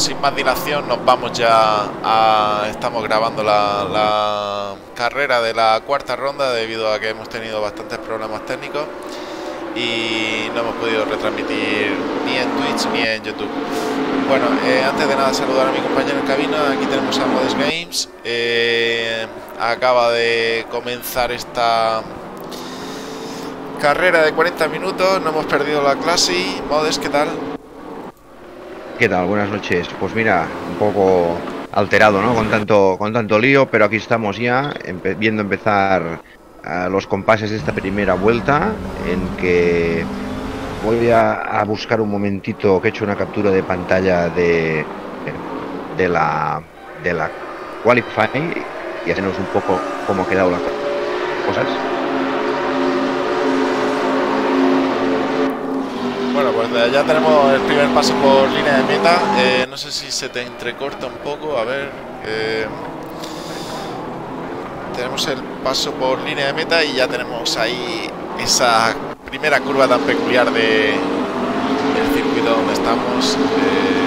sin más dilación nos vamos ya a... Estamos grabando la, la carrera de la cuarta ronda debido a que hemos tenido bastantes problemas técnicos y no hemos podido retransmitir ni en Twitch ni en YouTube. Bueno, eh, antes de nada saludar a mi compañero en cabina, aquí tenemos a Modes Games. Eh, acaba de comenzar esta carrera de 40 minutos, no hemos perdido la clase. Modes, ¿qué tal? ¿Qué tal? Buenas noches. Pues mira, un poco alterado, ¿no? Con tanto, con tanto lío, pero aquí estamos ya, viendo empezar los compases de esta primera vuelta en que voy a, buscar un momentito que he hecho una captura de pantalla de, de la de la Qualify y hacemos un poco cómo ha quedado las cosas. Bueno, pues ya tenemos el primer paso por línea de meta. Eh, no sé si se te entrecorta un poco. A ver. Eh, tenemos el paso por línea de meta y ya tenemos ahí esa primera curva tan peculiar de, del circuito donde estamos. Eh,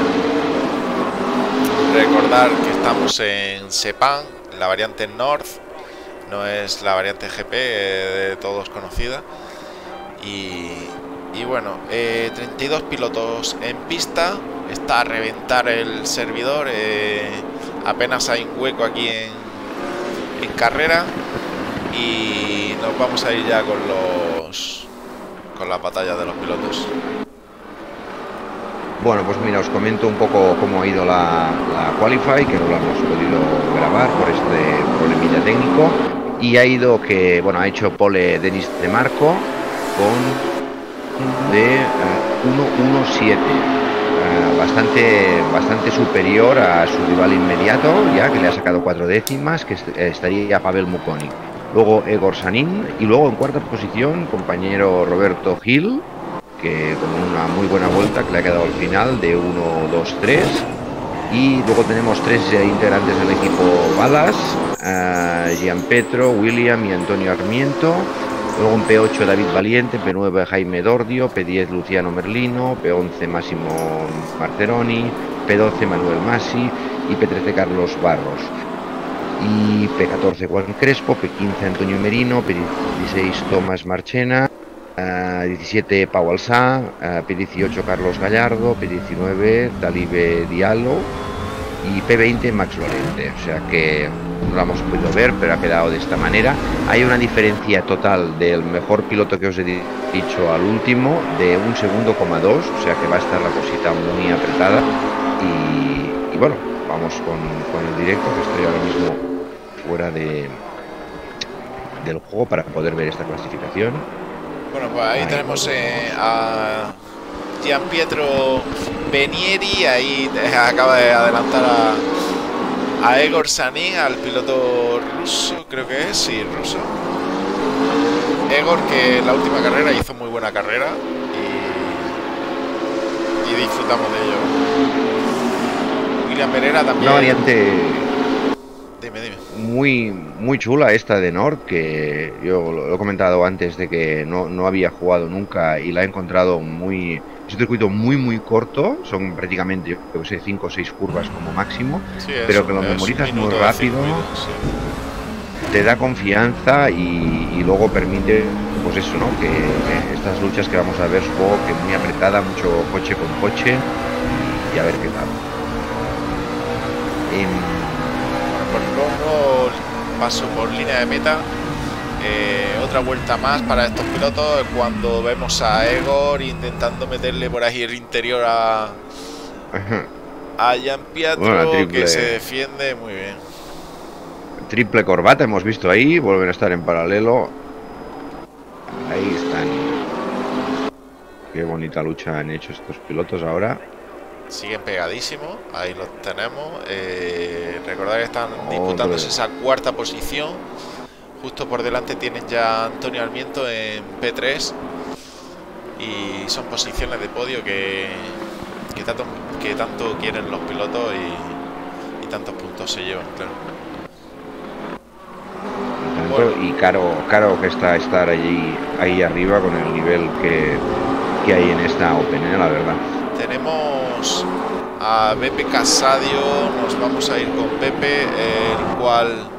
recordar que estamos en Sepang, la variante North, no es la variante GP eh, de todos conocida. Y, bueno, 32 eh, pilotos en pista, está a reventar el servidor, apenas hay un hueco aquí en en carrera y nos vamos a ir ya con los con la batalla de los pilotos. Bueno, pues mira, os comento un poco cómo ha ido la, la Qualify, que no lo hemos podido grabar por este problemilla técnico. Y ha ido que, bueno, ha hecho pole Denis de Marco con de 1-1-7. Uh, eh, bastante, bastante superior a su rival inmediato, ya que le ha sacado cuatro décimas, que estaría Pavel Mukoni. Luego Egor Sanin y luego en cuarta posición compañero Roberto Gil, que con una muy buena vuelta que le ha quedado al final de 1, 2, 3. Y luego tenemos tres integrantes del equipo Balas, uh, Gian Petro, William y Antonio Armiento. Luego en P8 David Valiente, P9 Jaime Dordio, P10 Luciano Merlino, P11 Máximo Marceroni, P12 Manuel Masi y P13 Carlos Barros. Y P14 Juan Crespo, P15 Antonio Merino, P16 Tomás Marchena, 17 Pau Alsá, P18 Carlos Gallardo, P19 Dalibe Diallo y P20 Max Lorente. O sea que no lo hemos podido ver, pero ha quedado de esta manera. Hay una diferencia total del mejor piloto que os he dicho al último de un segundo coma dos, o sea que va a estar la cosita muy apretada. Y, bueno, vamos con, el directo, que estoy ahora mismo fuera de del juego para poder ver esta clasificación. Bueno, pues ahí, tenemos eh, a Gian Pietro Benieri, ahí acaba de adelantar a a Egor Sanin, al piloto ruso, creo que es, sí, ruso. Egor, que en la última carrera hizo muy buena carrera y, disfrutamos de ello. William Pereira también. Una variante dime, dime. Muy, muy chula esta de Nord, que yo lo he comentado antes de que no, no había jugado nunca y la he encontrado muy, es un circuito muy muy corto, son prácticamente, yo que sé, 5 o 6 curvas como máximo, pero que lo memorizas muy rápido, te da confianza y, luego permite, pues eso, ¿no? Que, estas luchas que vamos a ver, supongo que muy apretada, mucho coche con coche y a ver qué tal. Por paso por línea de meta eh, otra vuelta más para estos pilotos cuando vemos a Egor intentando meterle por ahí el interior a, a Jan Pietro que se defiende muy bien. Triple corbata hemos visto ahí, vuelven a estar en paralelo. Ahí están. Qué bonita lucha han hecho estos pilotos ahora. Siguen pegadísimos, ahí los tenemos. Eh, recordad que están disputándose esa cuarta posición Justo por delante tienen ya Antonio Almiento en P3 y son posiciones de podio que, que, tanto, que tanto quieren los pilotos y, tantos puntos se llevan, claro. Y caro, caro que está estar allí ahí arriba con el nivel que, que hay en esta Open, ¿eh? la verdad. Tenemos a Pepe Casadio. Nos vamos a ir con Pepe, el cual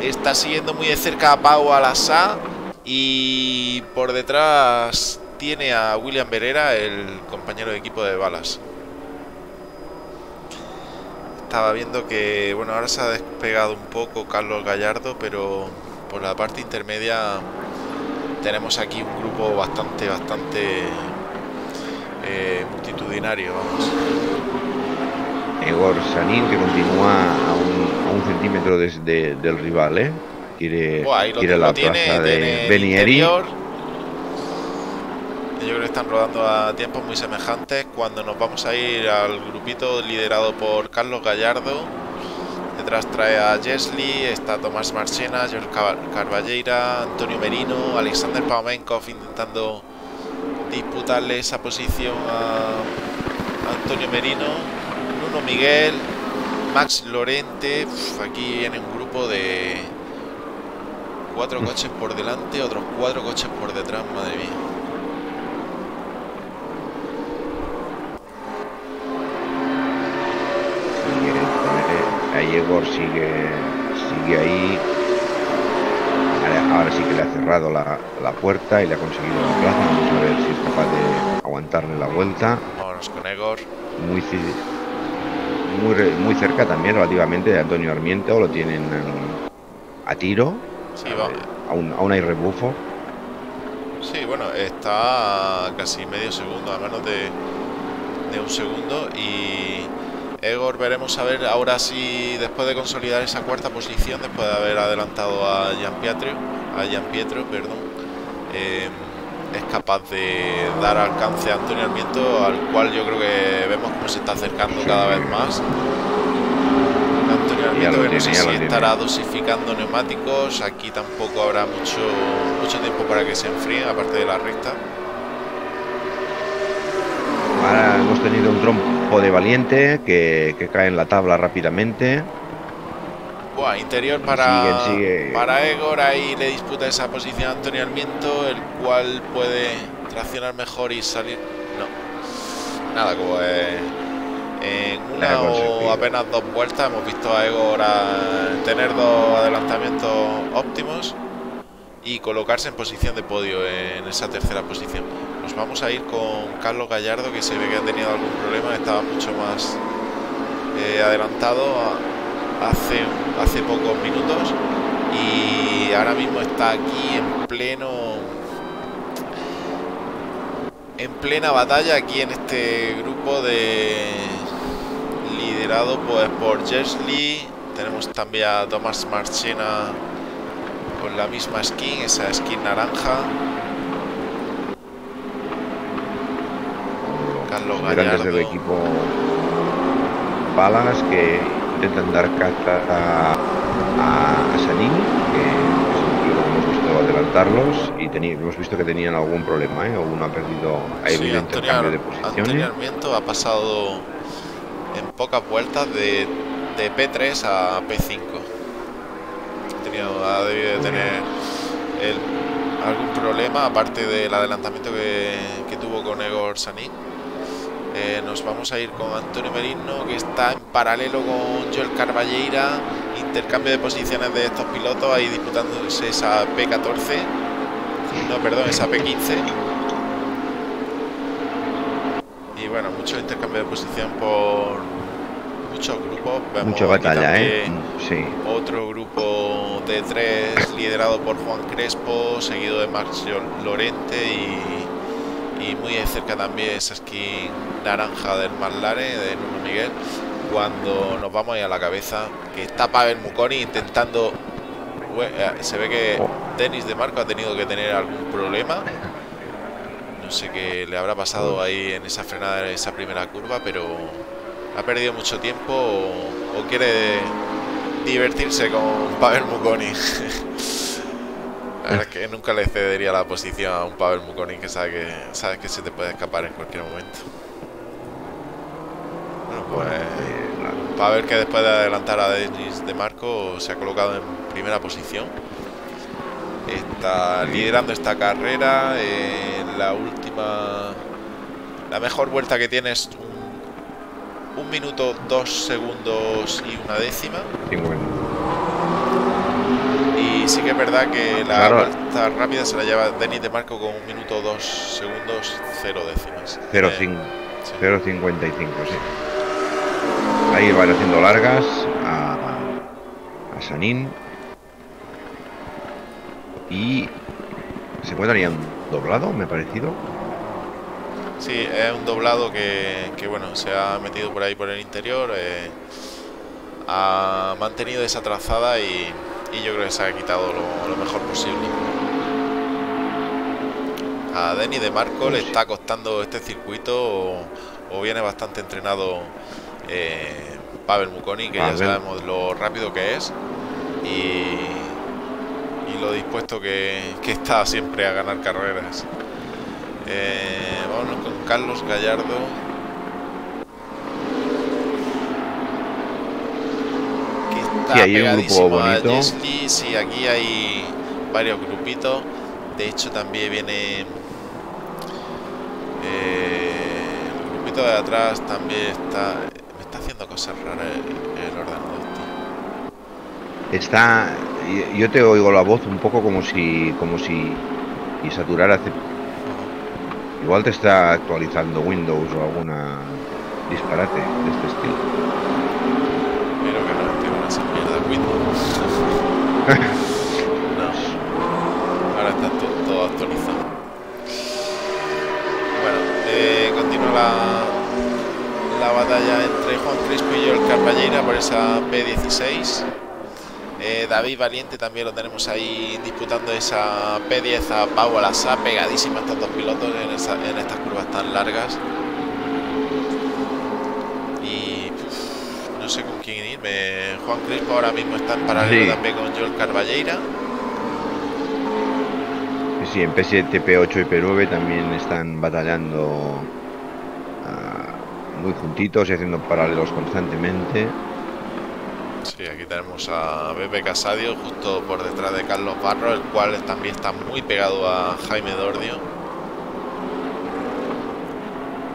está siguiendo muy de cerca a Pau Alasa. Y por detrás tiene a William Berera, el compañero de equipo de balas. Estaba viendo que, bueno, ahora se ha despegado un poco Carlos Gallardo, pero por la parte intermedia tenemos aquí un grupo bastante, bastante eh, multitudinario, vamos. Egor Sanin que continúa a un, centímetro del rival, ¿eh? Quiere, quiere la plaza de Benieri. Yo creo que están rodando a tiempos muy semejantes. Cuando nos vamos a ir al grupito liderado por Carlos Gallardo, detrás trae a Jesli, está Tomás Marchena, George Carballeira, Antonio Merino, Alexander Paumenkov intentando disputarle esa posición a Antonio Merino, Bruno Miguel, Max Lorente, aquí viene un grupo de cuatro coches por delante, otros cuatro coches por detrás, madre mía. Ahí Egor sigue, sigue ahí. Ahora sí que le ha cerrado la, puerta y le ha conseguido la plaza. Vamos a ver si es capaz de aguantarle la vuelta. Vámonos con Egor. Muy, muy, muy cerca también relativamente de Antonio Armiento. Lo tienen a tiro. Sí. Aún, aún hay rebufo. Sí, bueno, está casi medio segundo, a menos de, de un segundo. Y Egor veremos a ver ahora si después de consolidar esa cuarta posición, después de haber adelantado a Gian Pietro, a Gian Pietro, perdón, eh, es capaz de dar alcance a Antonio Almiento, al cual yo creo que vemos cómo se está acercando cada vez más. Antonio Almiento que no sé si estará dosificando neumáticos, aquí tampoco habrá mucho, mucho tiempo para que se enfríen, aparte de la recta. Ahora hemos tenido un trompo de valiente que, cae en la tabla rápidamente. Buah, interior para, para Egor, ahí le disputa esa posición a Antonio Almiento, el cual puede traccionar mejor y salir. No, nada, como en una o apenas dos vueltas hemos visto a Egor tener dos adelantamientos óptimos y colocarse en posición de podio en esa tercera posición. Nos vamos a ir con Carlos Gallardo, que se ve que ha tenido algún problema, estaba mucho más eh, adelantado hace, hace pocos minutos y ahora mismo está aquí en pleno en plena batalla aquí en este grupo de liderado pues por Jesli tenemos también a Tomás Marchena con la misma skin, esa skin naranja. Carlos Gallardo. del equipo Balas que intentan dar caza a, a, Sanín, que hemos visto adelantarlos y hemos visto que tenían algún problema, ¿eh? o uno ha perdido ahí sí, intercambio de posiciones. Antonio ha pasado en pocas vueltas de, de P3 a P5 ha debido de tener algún problema, aparte del adelantamiento que, tuvo con Egor Sanín. Eh, nos vamos a ir con Antonio Merino, que está en paralelo con Joel Carballeira. Intercambio de posiciones de estos pilotos, ahí disputándose esa P14. No, perdón, esa P15. Y bueno, mucho intercambio de posición por muchos grupos. Vemos Mucha batalla, ¿eh? Sí. Otro grupo de tres liderado por Juan Crespo, seguido de Max Lorente y, muy de cerca también esa skin naranja del Marlare de Nuno Miguel. Cuando nos vamos ahí a la cabeza, que está Pavel Muconi intentando. Eh, se ve que oh. Denis de Marco ha tenido que tener algún problema. No sé qué le habrá pasado oh. ahí en esa frenada de esa primera curva, pero ha perdido mucho tiempo o, quiere divertirse con Pavel Mukoni. la verdad es que nunca le cedería la posición a un Pavel Mukoni que sabe que sabes que se te puede escapar en cualquier momento. Bueno, pues Pavel que después de adelantar a Denis de Marco se ha colocado en primera posición. Está liderando esta carrera en la última... La mejor vuelta que tiene es un minuto, dos segundos y una décima. Y sí que es verdad que la vuelta rápida se la lleva Denis de Marco con un minuto, dos segundos, cero décimas. 0.55, sí. sí. Ahí van haciendo largas a, a Sanín. Y se encuentra un doblado, me ha parecido. Sí, es un doblado que, bueno, se ha metido por ahí por el interior, eh, ha mantenido esa trazada y, yo creo que se ha quitado lo, mejor posible. A Denny de Marco le está costando este circuito o, viene bastante entrenado eh, Pavel Mukoni, que ya sabemos lo rápido que es y, lo dispuesto que, que está siempre a ganar carreras. Eh, vámonos con Carlos Gallardo. Sí, hay un grupo bonito. sí, aquí hay varios grupitos. De hecho, también viene eh, el grupito de atrás también está. Me está haciendo cosas raras el, el ordenador. Está. Yo te oigo la voz un poco como si, como si y saturara Igual te está actualizando Windows o alguna disparate de este estilo. Pero que no tengo esa mierda Windows. no. Ahora está todo, actualizado. Bueno, eh, continúa la, la batalla entre Juan Crispo y el Carballeira por esa P16. Eh, David Valiente también lo tenemos ahí disputando esa P10 a Pau Alasa, pegadísima estos dos pilotos en, estas curvas tan largas. Juan Crispo ahora mismo está en paralelo también con Joel Carballeira. Sí, en P7, P8 y P9 también están batallando ah, muy juntitos y haciendo paralelos constantemente. Sí, aquí tenemos a Pepe Casadio justo por detrás de Carlos Barro, el cual también está muy pegado a Jaime Dordio.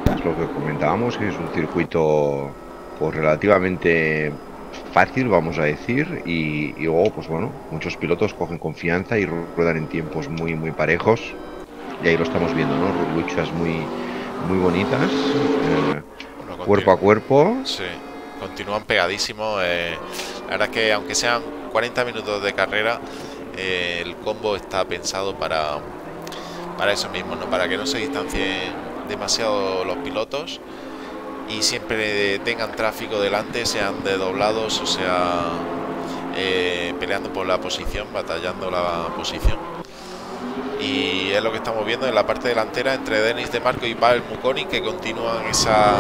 Es lo que comentábamos, que es un circuito pues relativamente fácil, vamos a decir, y, luego, pues bueno, muchos pilotos cogen confianza y ruedan en tiempos muy, muy parejos. Y ahí lo estamos viendo, ¿no? Luchas muy, muy bonitas, eh, cuerpo a cuerpo. Sí continúan pegadísimos. Eh, la verdad es que aunque sean 40 minutos de carrera, eh, el combo está pensado para, para eso mismo, ¿no? para que no se distancien demasiado los pilotos y siempre tengan tráfico delante, sean de doblados o sea eh, peleando por la posición, batallando la posición. Y es lo que estamos viendo en la parte delantera entre Denis de Marco y Pavel Mukoni que continúan esa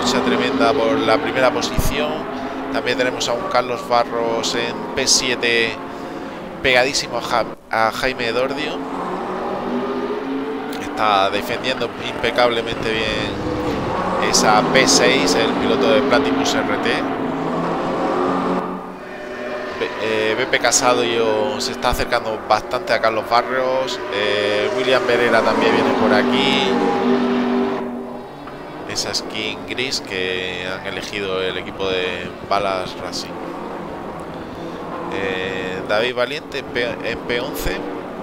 lucha tremenda por la primera posición. También tenemos a un Carlos Barros en P7 pegadísimo a, Jaime Dordio. Está defendiendo impecablemente bien esa P6 el piloto de Platypus RT eh, Bepe Casado yo, se está acercando bastante a Carlos Barrios. Eh, William Verera también viene por aquí. Esa skin gris que han elegido el equipo de Balas Racing. Eh, David Valiente en, P 11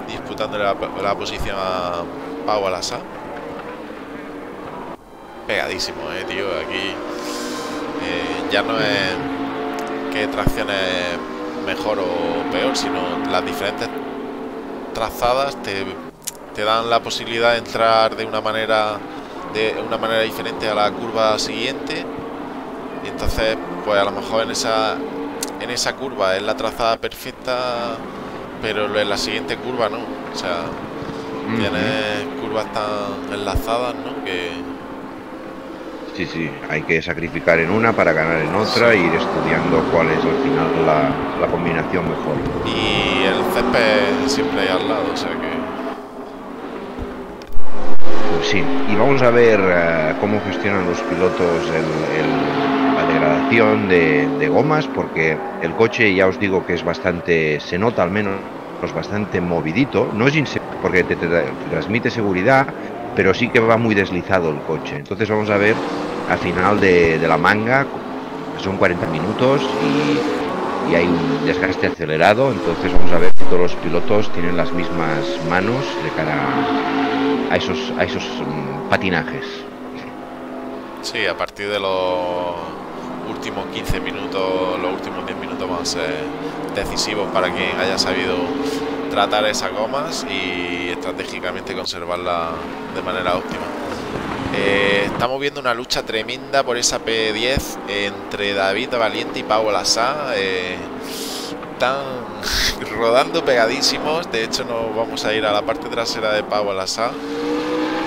disputando la, posición a Pau Alasa. Pegadísimo, eh, tío. Aquí ya no es que tracciones mejor o peor, sino las diferentes trazadas te, te dan la posibilidad de entrar de una manera de una manera diferente a la curva siguiente y entonces pues a lo mejor en esa en esa curva es la trazada perfecta pero en la siguiente curva no o sea tiene curvas tan enlazadas ¿no? que Sí, sí, hay que sacrificar en una para ganar en otra e ir estudiando cuál es al final la, combinación mejor. Y el CP siempre hay al lado, o sea que... Pues sí, y vamos a ver eh, cómo gestionan los pilotos la degradación de, gomas, porque el coche ya os digo que es bastante, se nota al menos pues bastante movidito, no es porque te transmite seguridad, pero sí que va muy deslizado el coche. Entonces vamos a ver al final de, la manga, son 40 minutos y, y, hay un desgaste acelerado, entonces vamos a ver si todos los pilotos tienen las mismas manos de cara a esos, a esos mm, patinajes. Sí, a partir de los últimos 15 minutos, los últimos 10 minutos van a ser decisivos para quien haya sabido tratar esas gomas y estratégicamente conservarla de manera óptima. Eh, estamos viendo una lucha tremenda por esa P10 entre David Valiente y Pau Lassá. Eh, están rodando pegadísimos. De hecho, nos vamos a ir a la parte trasera de Pau Lassá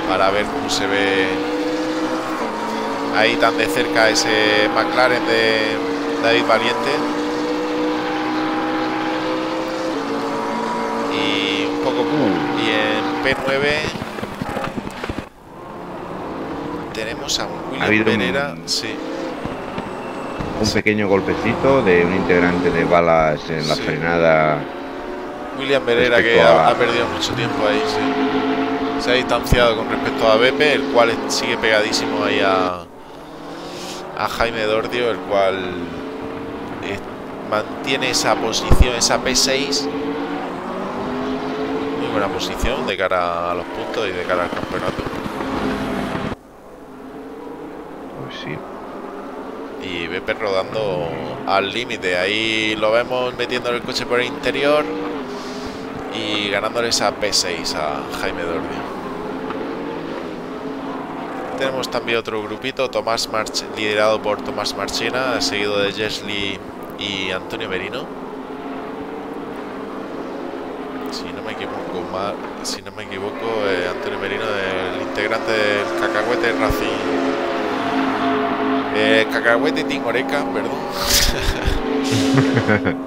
para ver cómo se ve ahí tan de cerca ese McLaren de David Valiente. Y un poco y en P9 tenemos a un William Pereira, un, sí. Un pequeño golpecito de un integrante de balas en la frenada. William Pereira que ha, perdido mucho tiempo ahí, Se ha distanciado con respecto a Bepe, el cual sigue pegadísimo ahí a, a Jaime Dordio, el cual eh, mantiene esa posición, esa P6. Buena posición de cara a los puntos y de cara al campeonato. Pues sí. Y Bepe rodando al límite. Ahí lo vemos metiendo el coche por el interior y ganándole esa P6 a Jaime Dordio tenemos también otro grupito, Tomás March, liderado por Tomás Marchena, seguido de Jesly y Antonio Merino. Si no me equivoco, si no me equivoco, eh, Antonio Merino, el integrante del Cacahuete Racing. Eh, Cacahuete Tingoreca, perdón.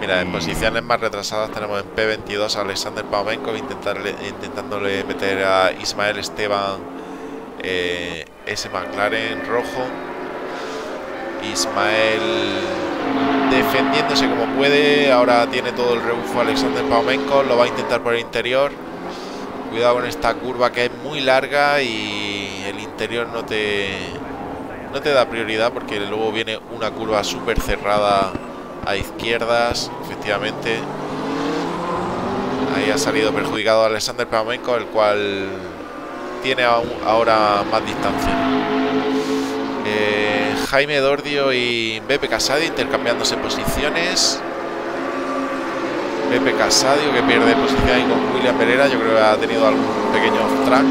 Mira, en posiciones más retrasadas tenemos en P22 a Alexander Paumenko intentándole meter a Ismael Esteban eh, ese McLaren rojo. Ismael defendiéndose como puede. Ahora tiene todo el rebufo Alexander Paumenko. Lo va a intentar por el interior. Cuidado con esta curva que es muy larga y el interior no te, no te da prioridad porque luego viene una curva súper cerrada a izquierdas, efectivamente. Ahí ha salido perjudicado Alexander Pamenko, el cual tiene ahora más distancia. Jaime Dordio y Bepe Casadio intercambiándose posiciones. Bepe Casadio que pierde posición ahí con William Pereira. Yo creo que ha tenido algún pequeño track.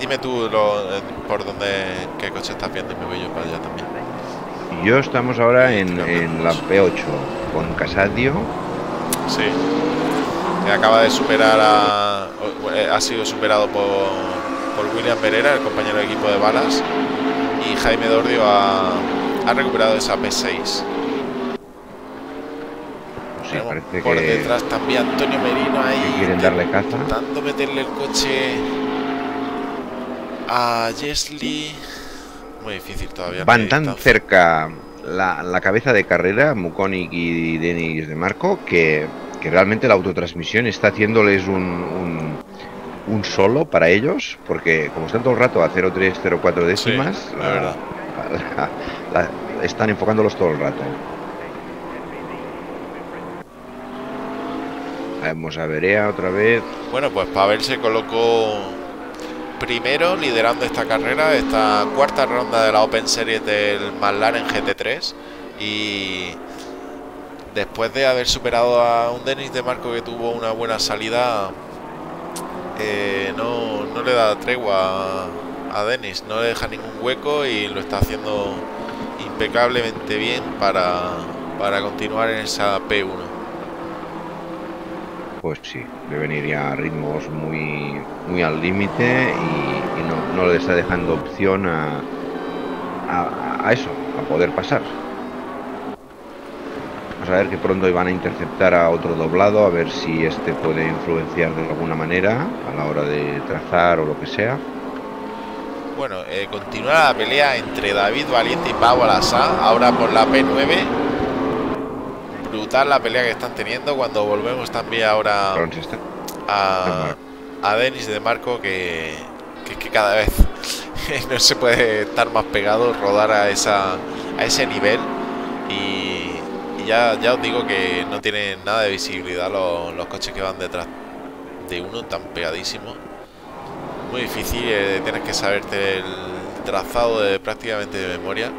Dime tú lo, eh, por dónde, qué coche estás viendo y me voy yo para allá también. Yo estamos ahora en, la P8 con Casadio. Sí. Que acaba de superar a. Eh, ha sido superado por, por William Pereira, el compañero de equipo de balas. Y Jaime Dordio ha, ha recuperado esa P6. Sí, parece por detrás también Antonio Merino ahí. quieren darle caza. Intentando meterle el coche a Jesly. Muy difícil todavía. Van tan cerca la, cabeza de carrera, Mukonic y Denis de Marco, que, realmente la autotransmisión está haciéndoles un, un, solo para ellos, porque como están todo el rato a 0,3, 0,4 décimas, están enfocándolos todo el rato. Vamos a Berea otra vez. Bueno, pues Pavel se colocó primero liderando esta carrera, esta cuarta ronda de la Open Series del McLaren GT3 y después de haber superado a un Denis de Marco que tuvo una buena salida, eh, no, no, le da tregua a, a Denis, no le deja ningún hueco y lo está haciendo impecablemente bien para, para continuar en esa P1 pues sí, le venir a ritmos muy, muy al límite y, no, le está dejando opción a, a, eso, a poder pasar. Vamos a ver que pronto iban a interceptar a otro doblado, a ver si este puede influenciar de alguna manera a la hora de trazar o lo que sea. Bueno, eh, continúa la pelea entre David Valiente y Pau Alasá, ahora por la P9 brutal la pelea que están teniendo cuando volvemos también ahora a, a Denis de Marco que, que, cada vez no se puede estar más pegado, rodar a, esa, a ese nivel. Y, ya, ya os digo que no tienen nada de visibilidad los, los coches que van detrás de uno tan pegadísimo. Muy difícil, eh, tienes que saberte el trazado de prácticamente de memoria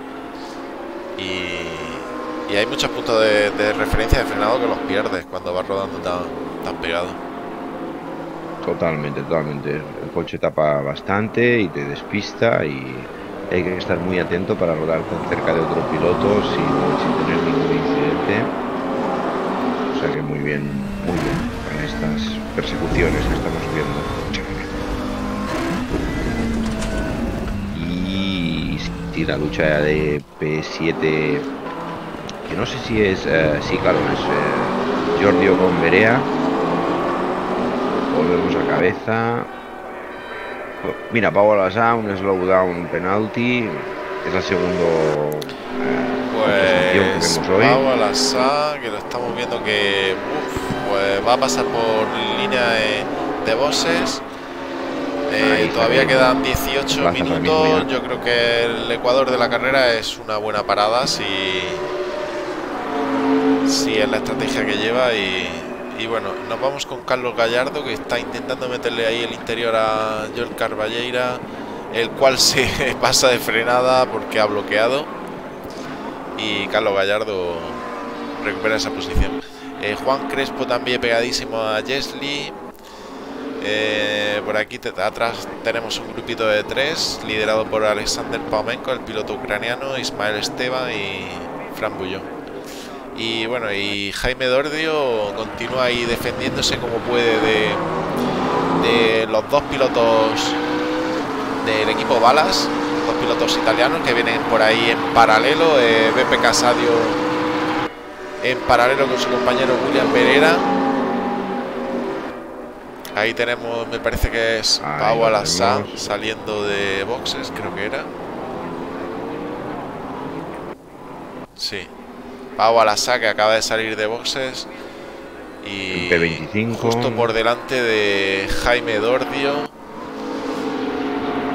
y, hay muchos puntos de, referencia de frenado que los pierdes cuando vas rodando tan, tan pegado. Totalmente, totalmente. El coche tapa bastante y te despista y hay que estar muy atento para rodar tan cerca de otro piloto sin, tener ningún incidente. O sea que muy muy bien con estas persecuciones que estamos viendo. Y la lucha de P7, que no sé si es, eh, sí claro, es eh, Giorgio con Berea volvemos a cabeza. Mira, Pau Alasá, un slowdown, un penalti. Es el segundo eh, pues, que vemos Pau que lo estamos viendo que pues va a pasar por línea de, bosses. Eh, todavía quedan 18 minutos. Yo creo que el Ecuador de la carrera es una buena parada si, si es la estrategia que lleva y, y bueno, nos vamos con Carlos Gallardo que está intentando meterle ahí el interior a Joel Carballeira, el cual se pasa de frenada porque ha bloqueado. Y Carlos Gallardo recupera esa posición. Eh, Juan Crespo también pegadísimo a Jesly. Eh, por aquí atrás tenemos un grupito de tres, liderado por Alexander Paumenko, el piloto ucraniano, Ismael Esteban y Fran Bullón. Y bueno, y Jaime Dordio continúa ahí defendiéndose como puede de, los dos pilotos del equipo Balas, pilotos italianos que vienen por ahí en paralelo. Eh, Beppe Casadio en paralelo con su compañero William Pereira. Ahí tenemos, me parece que es Pau Alassá saliendo de boxes, creo que era. Sí. Pau Alasá que acaba de salir de boxes. Y P25. justo por delante de Jaime Dordio.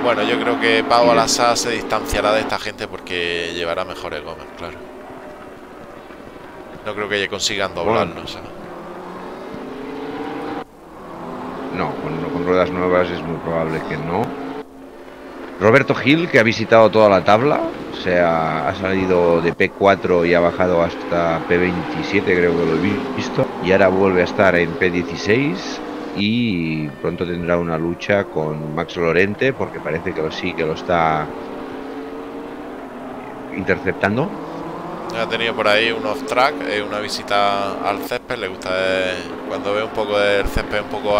Bueno, yo creo que Pau Alasá se distanciará de esta gente porque llevará mejores gomas, claro. No creo que consigan doblarnos. No, con ruedas nuevas es muy probable que no. Roberto Gil, que ha visitado toda la tabla, o sea, ha salido de P4 y ha bajado hasta P27, creo que lo he visto, y ahora vuelve a estar en P16 y pronto tendrá una lucha con Max Lorente, porque parece que sí que lo está interceptando. Ha tenido por ahí un off-track, eh, una visita al césped, le gusta eh, cuando ve un poco del césped un poco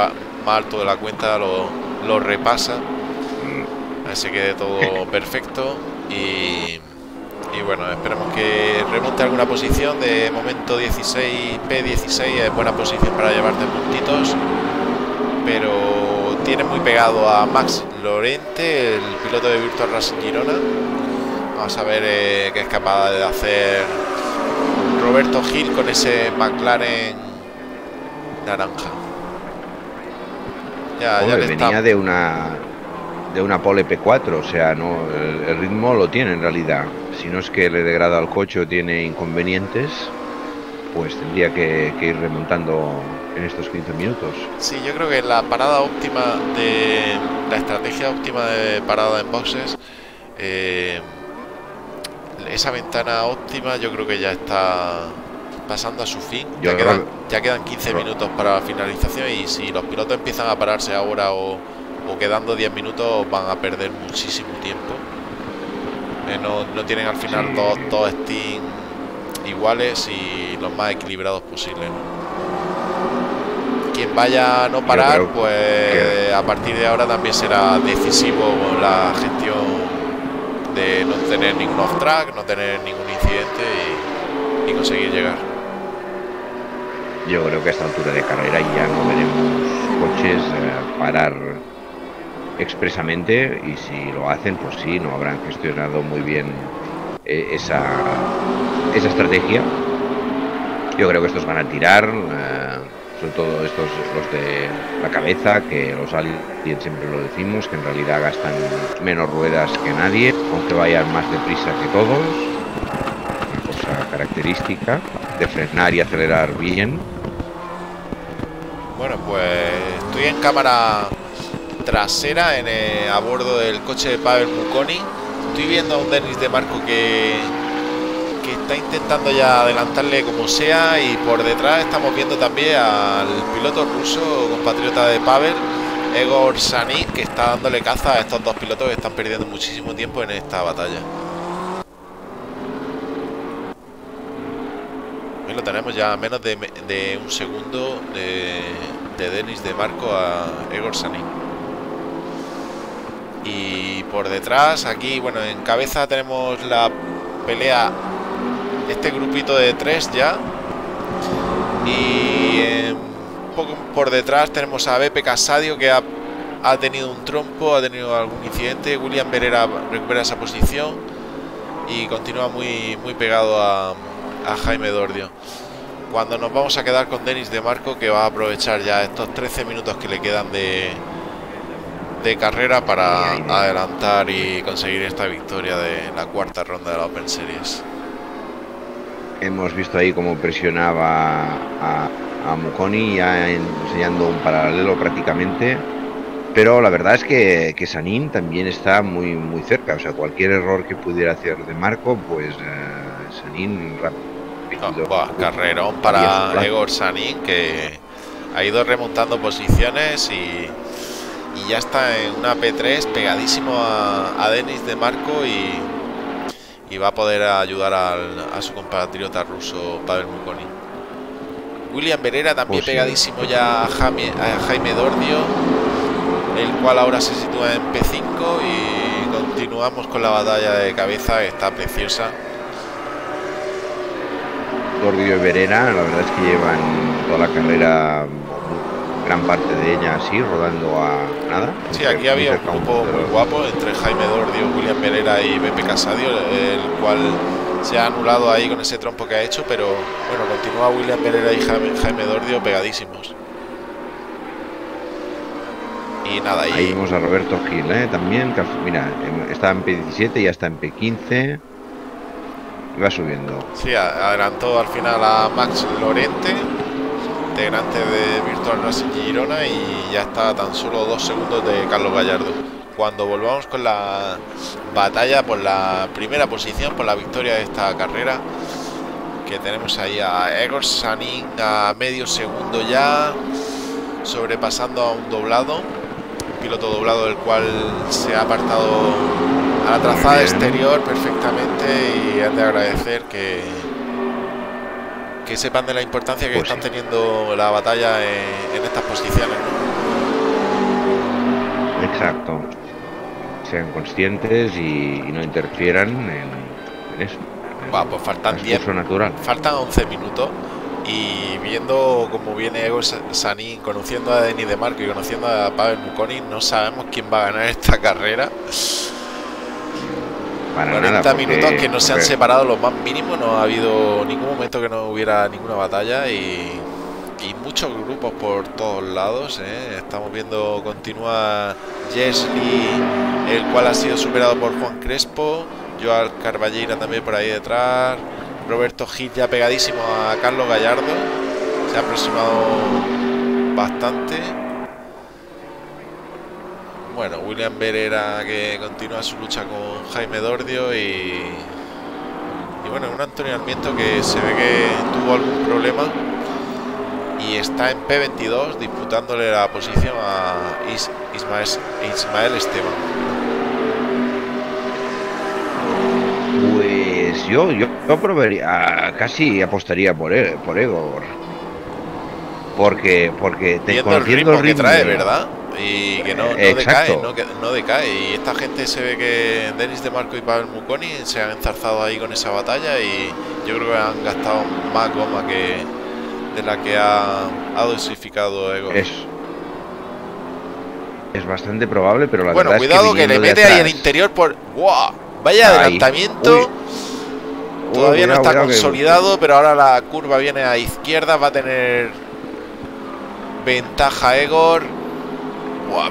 más alto de la cuenta, lo, lo repasa se quede todo perfecto y, bueno, esperemos que remonte alguna posición. De momento 16, P16 es buena posición para llevarte puntitos, pero tiene muy pegado a Max Lorente, el piloto de Virtual Racing Girona. Vamos a ver eh, qué es capaz de hacer Roberto Gil con ese McLaren naranja. Ya, ya venía de una de una pole P4, o sea, no el, ritmo lo tiene en realidad. Si no es que le degrada al coche o tiene inconvenientes, pues tendría que, ir remontando en estos 15 minutos. Sí, yo creo que la parada óptima de la estrategia óptima de parada en boxes, eh, esa ventana óptima, yo creo que ya está pasando a su fin. Ya, quedan, ya quedan 15 minutos para la finalización y si los pilotos empiezan a pararse ahora o o quedando 10 minutos van a perder muchísimo tiempo. Eh, no, tienen al final dos, dos Steam iguales y los más equilibrados posibles. Quien vaya a no parar, pues a partir de ahora también será decisivo la gestión de no tener ningún off-track, no tener ningún incidente y, conseguir llegar. Yo creo que a esta altura de carrera ya no veremos coches eh, parar expresamente y si lo hacen, pues sí, no habrán gestionado muy bien eh, esa, esa estrategia. Yo creo que estos van a tirar, eh, sobre todo estos, los de la cabeza, que los aliens siempre lo decimos, que en realidad gastan menos ruedas que nadie, aunque vayan más deprisa que todos, una cosa característica, de frenar y acelerar bien. Bueno, pues estoy en cámara trasera en a bordo del coche de Pavel Mukoni. Estoy viendo a un Denis de Marco que está intentando ya adelantarle como sea y por detrás estamos viendo también al piloto ruso compatriota de Pavel, Egor Sanin, que está dándole caza a estos dos pilotos que están perdiendo muchísimo tiempo en esta batalla. Ahí lo tenemos ya a menos de, un segundo de, de Denis de Marco a Egor Sanin. Y por detrás, aquí, bueno, en cabeza tenemos la pelea este grupito de tres ya. Y un poco por detrás tenemos a Bepe Casadio que ha, tenido un trompo, ha tenido algún incidente. William Berera recupera esa posición y continúa muy, muy pegado a, Jaime Dordio. Cuando nos vamos a quedar con Denis de Marco que va a aprovechar ya estos 13 minutos que le quedan de, de carrera para adelantar y conseguir esta victoria de la cuarta ronda de la Open Series. Hemos visto ahí cómo presionaba a, a Muconi, ya enseñando un paralelo prácticamente. Pero la verdad es que, que Sanin también está muy, muy cerca. O sea, cualquier error que pudiera hacer de Marco, pues uh, Sanin rápido. Oh, carrerón para Egor Sanin, que ha ido remontando posiciones y, y ya está en una P3 pegadísimo a, a Denis de Marco y y va a poder ayudar a su compatriota ruso Pavel Mukoni. William Berera también pegadísimo ya a Jaime, a Jaime Dordio, el cual ahora se sitúa en P5 y continuamos con la batalla de cabeza, está preciosa. Dordio y Berera, la verdad es que llevan toda la carrera gran parte de ella así, rodando a nada. Sí, aquí había un grupo muy guapo entre Jaime Dordio, William Melera y Pepe Casadio, el cual se ha anulado ahí con ese trompo que ha hecho, pero bueno, continúa William Melera y Jaime, Dordio pegadísimos. Y nada, ahí, ahí vemos a Roberto Gil, ¿eh? también, mira, está en P17, ya está en P15 y va subiendo. Sí, adelantó al final a Max Lorente integrante de Virtual Racing Girona y ya está tan solo dos segundos de Carlos Gallardo. Cuando volvamos con la batalla por la primera posición, por la victoria de esta carrera, que tenemos ahí a Egor Sanin a medio segundo ya, sobrepasando a un doblado, piloto doblado del cual se ha apartado a la trazada exterior perfectamente y han de agradecer que que sepan de la importancia que pues están teniendo la batalla en, estas posiciones. Exacto. Sean conscientes y, no interfieran en, eso. pues faltan 10. natural. Faltan 11 minutos. Y viendo cómo viene Ego Sanin, conociendo a Denis de Marco y conociendo a Pavel Mukoni, no sabemos quién va a ganar esta carrera. 40 minutos que no se han separado los más mínimos, no ha habido ningún momento que no hubiera ninguna batalla y, muchos grupos por todos lados. ¿eh? Estamos viendo, continúa Jesly, el cual ha sido superado por Juan Crespo, Joao Carballera también por ahí detrás, Roberto Gil ya pegadísimo a Carlos Gallardo, se ha aproximado bastante. Bueno, William Berera que continúa su lucha con Jaime Dordio y, y bueno, un Antonio Almiento que se ve que tuvo algún problema y está en P22 disputándole la posición a Ismael, Esteban. Pues yo, yo, probaría, casi apostaría por, por Egor. Porque, porque te el ritmo, que trae, ¿verdad? Y que no, no decae, no, decae. Y esta gente se ve que Denis de Marco y Pavel Mukoni se han enzarzado ahí con esa batalla y yo creo que han gastado más goma que de la que ha, ha dosificado Ego. Es, es bastante probable, pero la bueno, verdad cuidado es que, le mete ahí el interior por. ¡Wow! Vaya adelantamiento. Todavía no está consolidado, pero ahora la curva viene a izquierda, va a tener Ventaja Egor.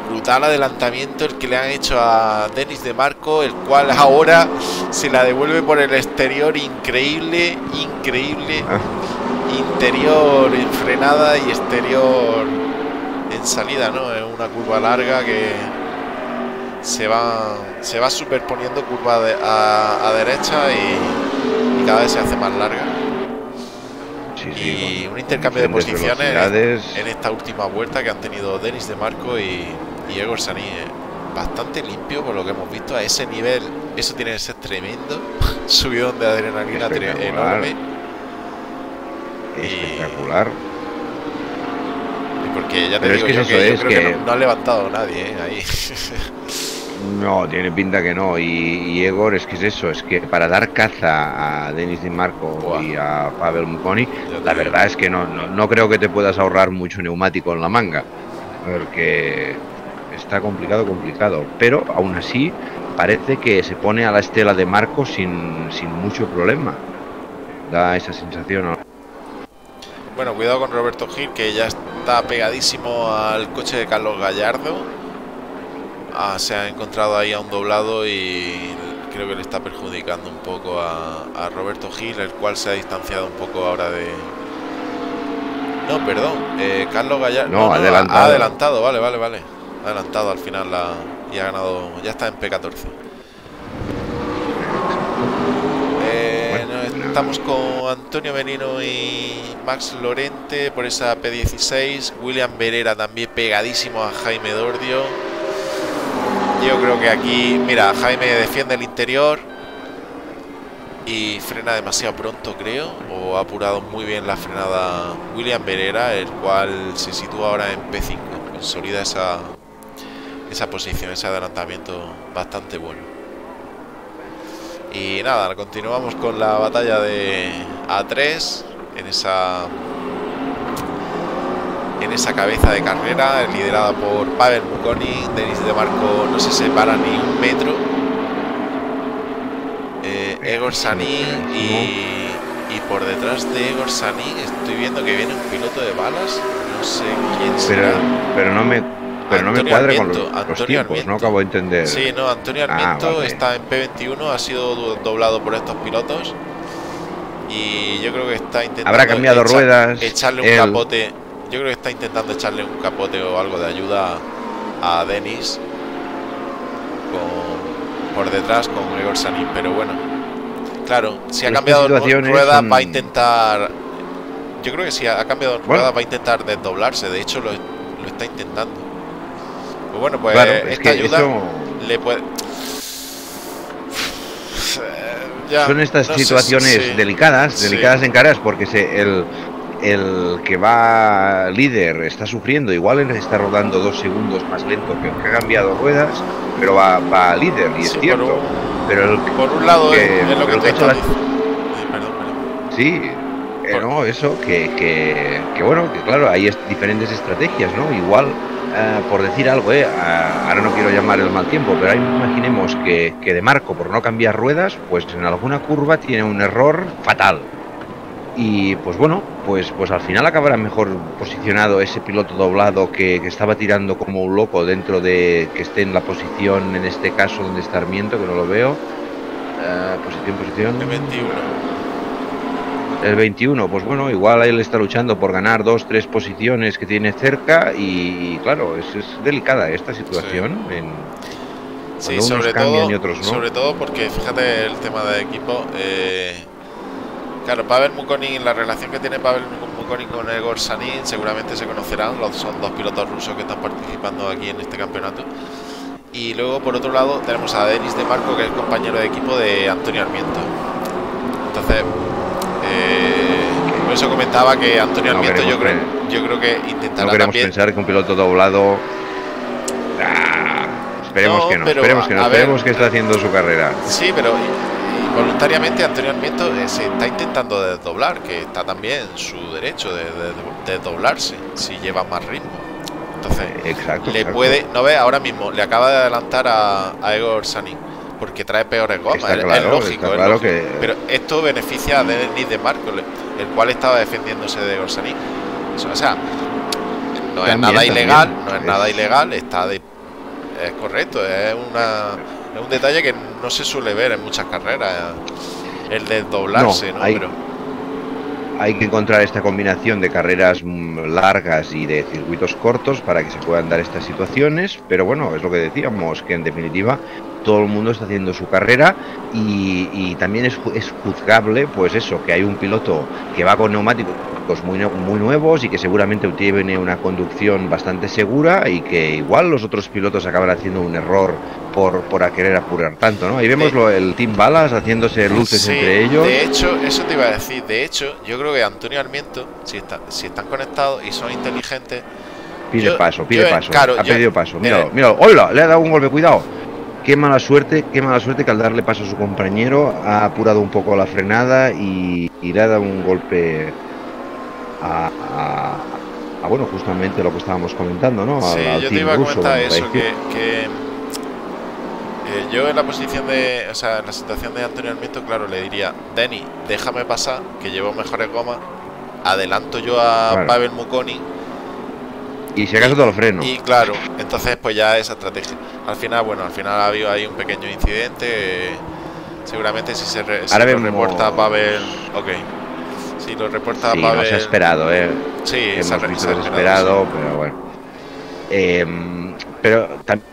Brutal adelantamiento el que le han hecho a Denis de Marco, el cual ahora se la devuelve por el exterior. Increíble, increíble. Ah. Interior en frenada y exterior en salida, ¿no? Es una curva larga que se va, se va superponiendo curva a, derecha y, cada vez se hace más larga. Y un intercambio de posiciones en, esta última vuelta que han tenido Denis de Marco y, y Egor Sani. Eh, bastante limpio por lo que hemos visto a ese nivel. Eso tiene que ser tremendo. Subidón de adrenalina enorme. Espectacular. porque ya te digo yo, que, creo que, no, ha levantado nadie ¿eh? ahí. No, tiene pinta que no. Y, Egor es que es eso, es que para dar caza a Denis Di Marco y a Pavel Mukoni, la verdad es que no, no, creo que te puedas ahorrar mucho neumático en la manga. Porque está complicado, complicado. Pero aún así parece que se pone a la estela de Marco sin, sin mucho problema. Da esa sensación. Bueno, cuidado con Roberto Gil, que ya está pegadísimo al coche de Carlos Gallardo Ah, se ha encontrado ahí a un doblado y creo que le está perjudicando un poco a, Roberto Gil, el cual se ha distanciado un poco ahora de... No, perdón, eh, Carlos Gallardo... No, adelantado. Ha adelantado, vale, vale, vale. Ha adelantado al final la, y ha ganado, ya está en P14. Eh, estamos con Antonio Benino y Max Lorente por esa P16. William Verera también pegadísimo a Jaime Dordio. Yo creo que aquí, mira, Jaime defiende el interior y frena demasiado pronto, creo, o ha apurado muy bien la frenada William Verera, el cual se sitúa ahora en P5, consolida esa, esa posición, ese adelantamiento bastante bueno. Y nada, continuamos con la batalla de A3 en esa en esa cabeza de carrera, liderada por Pavel Mukoni. Denis de Marco no se separa ni un metro. Eh, Egor Sanin y, y, por detrás de Egor Sanin estoy viendo que viene un piloto de balas. No sé quién será. Pero, no me pero no me cuadra con los, tiempos, no acabo de entender. Sí, no, Antonio ah, Armiento está en P21, ha sido doblado por estos pilotos y yo creo que está intentando habrá cambiado ruedas echarle un capote yo creo que está intentando echarle un capote o algo de ayuda a Denis por detrás con Gregor Sanin. Pero bueno, claro, si ha cambiado rueda va a intentar. Yo creo que si ha cambiado rueda va a intentar desdoblarse. De hecho, lo, está intentando. Pues bueno, pues esta ayuda le puede. Son estas situaciones delicadas, delicadas en caras, porque se, el, el que va líder está sufriendo, igual él está rodando dos segundos más lento que el que ha cambiado ruedas, pero va, va líder y es cierto. pero el, por un lado es, lo que, te Sí, eh, no, eso, que, que, que, bueno, que claro, hay diferentes estrategias, ¿no? Igual, eh, por decir algo, eh, ahora no quiero llamar el mal tiempo, pero imaginemos que, que de Marco, por no cambiar ruedas, pues en alguna curva tiene un error fatal y pues bueno, pues, pues al final acabará mejor posicionado ese piloto doblado que, estaba tirando como un loco dentro de que esté en la posición, en este caso donde está Armiento, que no lo veo. Eh, posición, posición. El 21. El 21, pues bueno, igual él está luchando por ganar dos, tres posiciones que tiene cerca y, claro, es, es, delicada esta situación. En, sí, sobre todo, y otros no. sobre todo porque fíjate el tema de equipo. Eh Claro, Pavel Mukonin, la relación que tiene Pavel Mukonin con Egor Sanin, seguramente se conocerán, son dos pilotos rusos que están participando aquí en este campeonato. Y luego, por otro lado, tenemos a Denis de Marco, que es compañero de equipo de Antonio Armiento. Entonces, eh, por eso comentaba que Antonio Armiento yo creo, yo creo que intentará no queremos pensar que un piloto doblado... Ah, esperemos que no, esperemos que no, esperemos que está haciendo su carrera. Sí, pero voluntariamente Antonio Armiento eh, se está intentando desdoblar, que está también su derecho de, desdoblarse si lleva más ritmo. Entonces, exacto, le puede, no ve, ahora mismo le acaba de adelantar a, a Egor Sanin porque trae peores gomas, es, lógico, pero esto beneficia a Denis de Marco, el cual estaba defendiéndose de Egor Sanin. O sea, no es nada ilegal, no es, nada ilegal, está de, es correcto, es una es un detalle que no se suele ver en muchas carreras, el de doblarse, ¿no? hay que encontrar esta combinación de carreras mm, largas y de circuitos cortos para que se puedan dar estas situaciones, pero bueno, es lo que decíamos, que en definitiva todo el mundo está haciendo su carrera y, también es, es, juzgable, pues eso, que hay un piloto que va con neumáticos muy, muy nuevos y que seguramente tiene una conducción bastante segura y que igual los otros pilotos acaban haciendo un error por, por a querer apurar tanto, ¿no? Ahí vemos lo, el Team Balas haciéndose luces entre ellos. De hecho, eso te iba a decir, de hecho, yo creo que Antonio Almiento, si, está, si están conectados y son inteligentes... Pide paso, pide paso, ha pedido paso. Mira, mira, hola, le ha dado un golpe, cuidado. Qué mala suerte, qué mala suerte que al darle paso a su compañero ha apurado un poco la frenada y, le ha dado un golpe a, bueno, justamente lo que estábamos comentando, ¿no? sí, yo te iba a comentar eso, que, eh, yo en la posición de, o sea, en la situación de Antonio Almiento, claro, le diría, Denny, déjame pasar, que llevo mejores gomas, adelanto yo a Pavel Mukoni y si acaso todo lo freno. Y claro, entonces pues ya esa estrategia. Al final, bueno, al final ha habido ahí un pequeño incidente. seguramente si se, re, si lo reporta Pavel. Ok. Si lo reporta sí, Pavel. se ha esperado, ¿eh? Sí, Hemos se ha, visto se ha esperado, pero bueno. Eh, pero también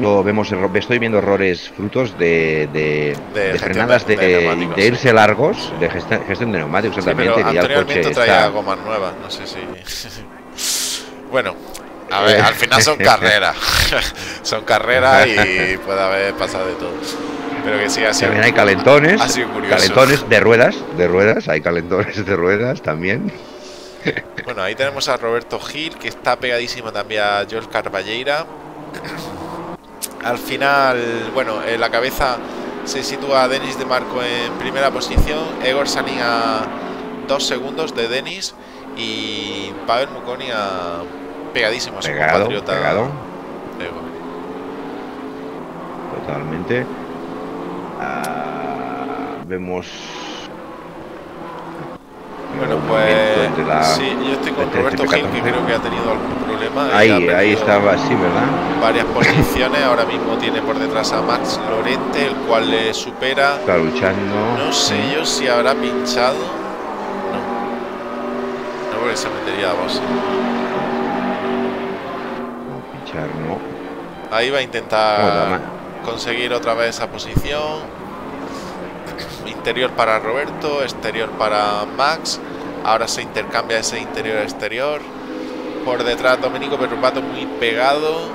lo vemos estoy viendo errores frutos de, de, de, frenadas de, de, irse largos de gestión, de neumáticos exactamente sí, pero el coche traía gomas nuevas no sé si Bueno, a ver, al final son carreras. son carreras y puede haber pasado de todo. Pero que sí, así. También hay calentones. Calentones de ruedas, de ruedas, hay calentones de ruedas también. Bueno, ahí tenemos a Roberto Gil, que está pegadísimo también a George Carballeira. Al final, bueno, en la cabeza se sitúa Denis de Marco en primera posición, Egor Sanin a dos segundos de Denis y Pavel Mukoni a pegadísimo a su compatriota. Pegado. Totalmente. Ah, vemos. Bueno, pues. Sí, yo estoy con Roberto Gil, que creo que ha tenido algún problema. Ahí, ahí estaba, sí, ¿verdad? Varias posiciones. Ahora mismo tiene por detrás a Max Lorente, el cual le supera. Está luchando. No sé yo si habrá pinchado que se metería a vos. Ahí va a intentar conseguir otra vez esa posición. Interior para Roberto, exterior para Max. Ahora se intercambia ese interior-exterior. Por detrás Domenico Perrupato muy pegado.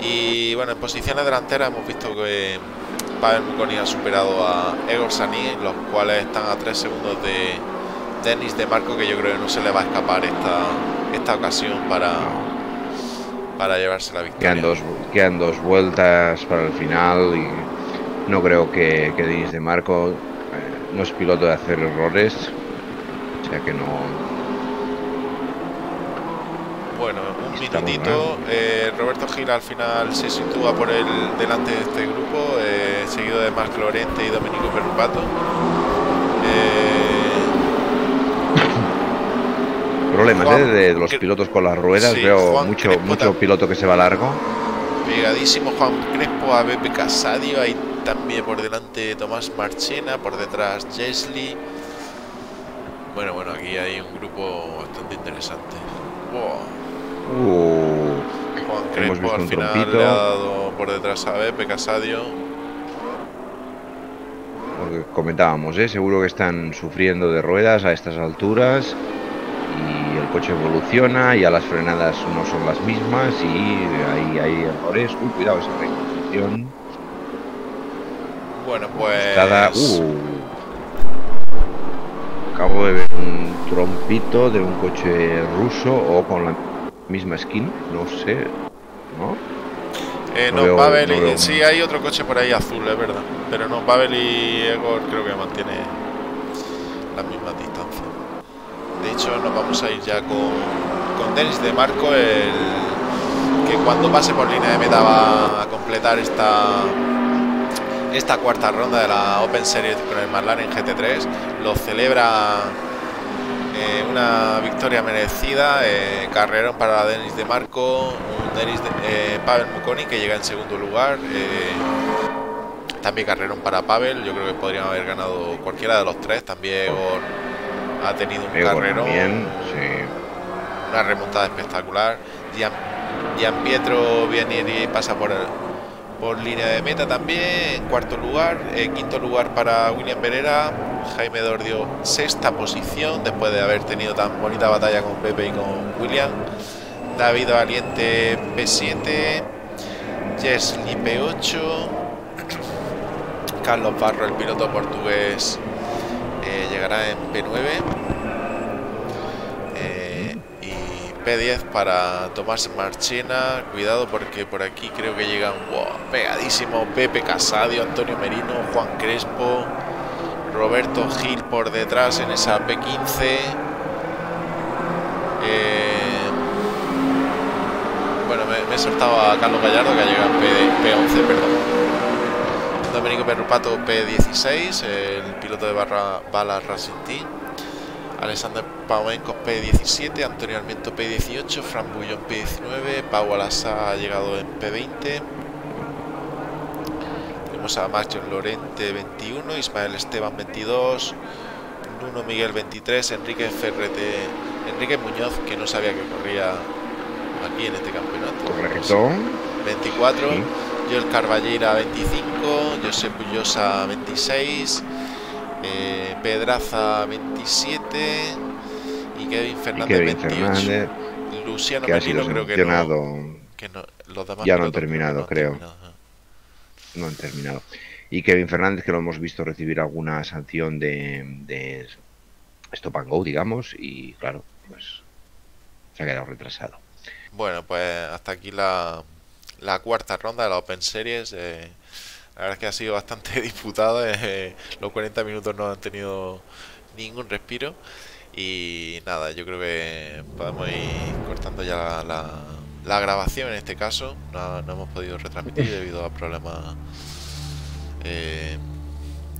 Y bueno, en posiciones delanteras hemos visto que Pavel Muconi ha superado a Egor Sani, los cuales están a 3 segundos de, Denis de Marco que yo creo que no se le va a escapar esta, esta ocasión para, para llevarse la victoria. Quedan dos, quedan dos vueltas para el final y no creo que, que Denis de Marco eh, no es piloto de hacer errores, o sea que no... Bueno, un minutito. Eh, Roberto Gil al final se sitúa por el delante de este grupo, eh, seguido de Marc Lorente y Domenico Perrupato. Problemas ¿eh? de, los pilotos con las ruedas. Veo mucho, mucho piloto que se va largo. Pegadísimo Juan Crespo a Beppe Casadio. Ahí también por delante Tomás Marchena. Por detrás Jesli. Bueno, bueno, aquí hay un grupo bastante interesante. Uh, Juan Crespo al final le ha dado por detrás a Beppe Casadio. Lo que comentábamos, ¿eh? seguro que están sufriendo de ruedas a estas alturas coche evoluciona, ya las frenadas no son las mismas y ahí hay errores. Uy, cuidado esa reconstrucción. Bueno, pues. Uh. Acabo de ver un trompito de un coche ruso o con la misma skin, no sé, ¿no? Eh, no, Pavel y, sí, hay otro coche por ahí azul, es verdad. Pero no, Pavel y Egor creo que mantiene la misma distancia. De hecho, nos vamos a ir ya con, con Denis de Marco, el que cuando pase por línea de meta va a completar esta esta cuarta ronda de la Open Series con el McLaren GT3. Lo celebra eh, una victoria merecida, eh, carrerón para Denis de Marco, Denis de, Pavel Mukoni que llega en segundo lugar. también carrerón para Pavel, yo creo que podrían haber ganado cualquiera de los tres. También ha tenido un carrerón, una remontada espectacular. Gian, Gian Pietro viene y pasa por el, por línea de meta también. En cuarto lugar, en quinto lugar para William Pereira. Jaime Dordio, sexta posición, después de haber tenido tan bonita batalla con Pepe y con William. David Valiente P7. Jesly P8. Carlos Barro, el piloto portugués, eh, llegará en P9. 10 para Tomás Marchena. Cuidado porque por aquí creo que llegan pegadísimo Pepe Casadio, Antonio Merino, Juan Crespo, Roberto Gil por detrás en esa P15. Eh, bueno, me, he soltado a Carlos Gallardo que ha llegado en P, 11 perdón. Domenico Perrupato P16, el piloto de barra Bala Racing Team. Alexander Pauenco P17, Antonio Almiento P18, Fran Bullón P19, Pau Alasa ha llegado en P20. Tenemos a Macho Lorente 21, Ismael Esteban 22, Nuno Miguel 23, Enrique Ferrete, Enrique Muñoz, que no sabía que corría aquí en este campeonato. Correcto. 24, Joel Carballeira 25, José Bullosa 26. Eh, Pedraza 27 y Kevin Fernández 28. Luciano que ha sido creo que no, los demás ya no han terminado, creo. no han terminado. Y Kevin Fernández, que lo hemos visto recibir alguna sanción de, de Stop and Go, digamos, y claro, pues se ha quedado retrasado. Bueno, pues hasta aquí la, la cuarta ronda de la Open Series. Eh, la verdad es que ha sido bastante disputado. Eh, los 40 minutos no han tenido ningún respiro. Y nada, yo creo que podemos ir cortando ya la, grabación en este caso. No, hemos podido retransmitir debido a problemas eh,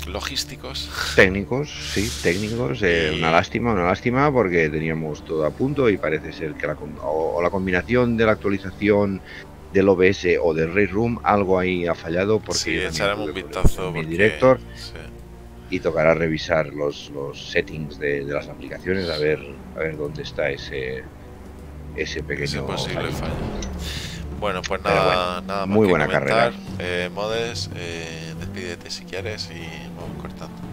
logísticos. Técnicos, sí, técnicos. Eh, una lástima, una lástima porque teníamos todo a punto y parece ser que la, o la combinación de la actualización del OBS o del Ray Room, algo ahí ha fallado porque sí, echaremos un vistazo mi director y tocará revisar los, los settings de, las aplicaciones a ver a ver dónde está ese ese pequeño fallo. Bueno, pues nada, nada muy buena carrera. Eh, Modes, eh, despídete si quieres y vamos cortando.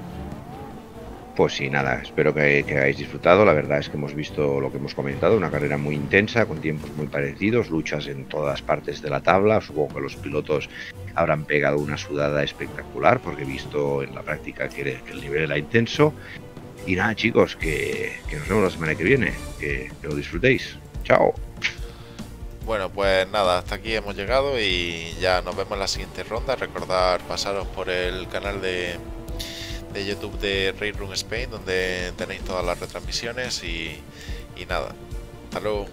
Pues sí, nada, espero que, hayáis disfrutado. La verdad es que hemos visto lo que hemos comentado, una carrera muy intensa, con tiempos muy parecidos, luchas en todas partes de la tabla. Supongo que los pilotos habrán pegado una sudada espectacular, porque he visto en la práctica que, el nivel era intenso. Y nada, chicos, que, nos vemos la semana que viene. Que, que lo disfrutéis. Chao. Bueno, pues nada, hasta aquí hemos llegado y ya nos vemos en la siguiente ronda. Recordar pasaros por el canal de de YouTube de Raid Room Spain, donde tenéis todas las retransmisiones y, y nada. Hasta luego.